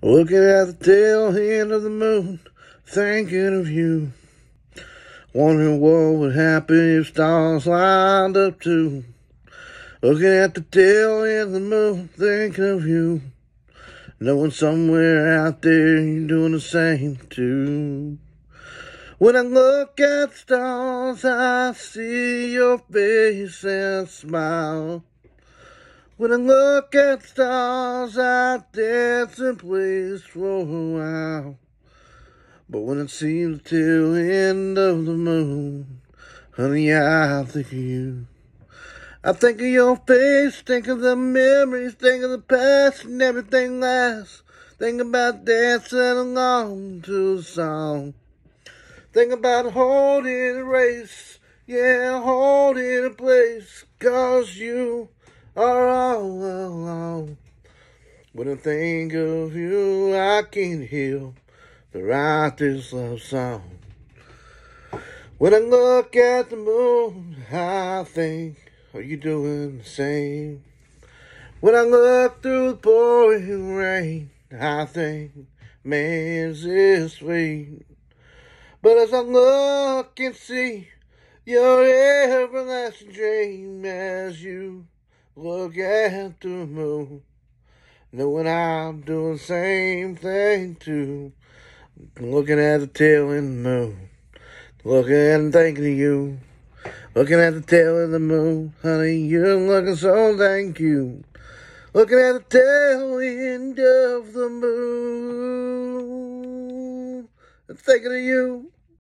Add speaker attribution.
Speaker 1: Looking at the tail end of the moon, thinking of you. Wondering what would happen if stars lined up too. Looking at the tail end of the moon, thinking of you. Knowing somewhere out there you're doing the same too. When I look at stars, I see your face and smile. When I look at stars, I dance in place for a while. But when it seems the end of the moon, honey, I think of you. I think of your face, think of the memories, think of the past and everything lasts. Think about dancing along to the song. Think about holding a race, yeah, holding a place, cause you are all alone. When I think of you, I can heal the write this love song. When I look at the moon, I think, are you doing the same? When I look through the pouring rain, I think, man, is sweet? But as I look and see your everlasting dream as you Look at the moon, knowing I'm doing the same thing too. Looking at the tail in the moon, looking and thinking of you. Looking at the tail of the moon, honey, you're looking so thank you. Looking at the tail end of the moon, and thinking of you.